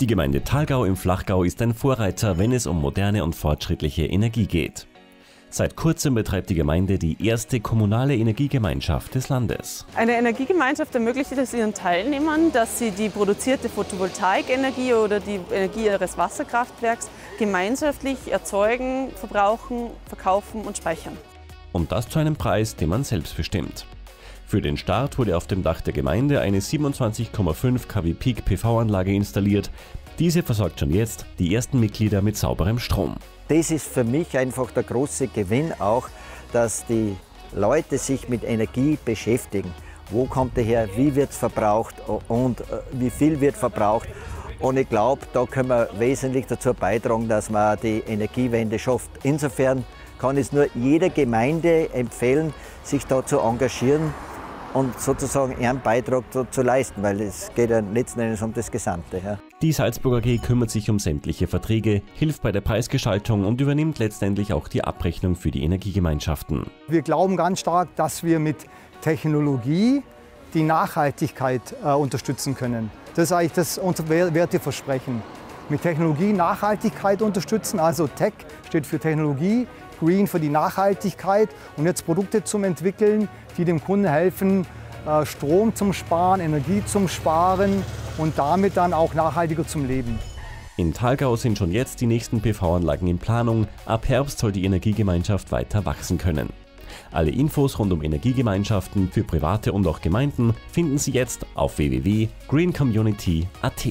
Die Gemeinde Thalgau im Flachgau ist ein Vorreiter, wenn es um moderne und fortschrittliche Energie geht. Seit kurzem betreibt die Gemeinde die erste kommunale Energiegemeinschaft des Landes. Eine Energiegemeinschaft ermöglicht es ihren Teilnehmern, dass sie die produzierte Photovoltaikenergie oder die Energie ihres Wasserkraftwerks gemeinschaftlich erzeugen, verbrauchen, verkaufen und speichern. Und das zu einem Preis, den man selbst bestimmt. Für den Start wurde auf dem Dach der Gemeinde eine 27,5 kW Peak PV-Anlage installiert. Diese versorgt schon jetzt die ersten Mitglieder mit sauberem Strom. Das ist für mich einfach der große Gewinn auch, dass die Leute sich mit Energie beschäftigen. Wo kommt er her, wie wird es verbraucht und äh, wie viel wird verbraucht. Und ich glaube, da können wir wesentlich dazu beitragen, dass man die Energiewende schafft. Insofern kann es nur jeder Gemeinde empfehlen, sich da zu engagieren und sozusagen ihren Beitrag zu leisten, weil es geht ja letzten Endes um das Gesamte. Ja. Die Salzburger AG kümmert sich um sämtliche Verträge, hilft bei der Preisgestaltung und übernimmt letztendlich auch die Abrechnung für die Energiegemeinschaften. Wir glauben ganz stark, dass wir mit Technologie die Nachhaltigkeit äh, unterstützen können. Das ist eigentlich das unser Werteversprechen. Mit Technologie Nachhaltigkeit unterstützen, also Tech steht für Technologie, Green für die Nachhaltigkeit und jetzt Produkte zum entwickeln, die dem Kunden helfen, Strom zum Sparen, Energie zum Sparen und damit dann auch nachhaltiger zum Leben. In Thalgau sind schon jetzt die nächsten PV-Anlagen in Planung. Ab Herbst soll die Energiegemeinschaft weiter wachsen können. Alle Infos rund um Energiegemeinschaften für Private und auch Gemeinden finden Sie jetzt auf www.greencommunity.at.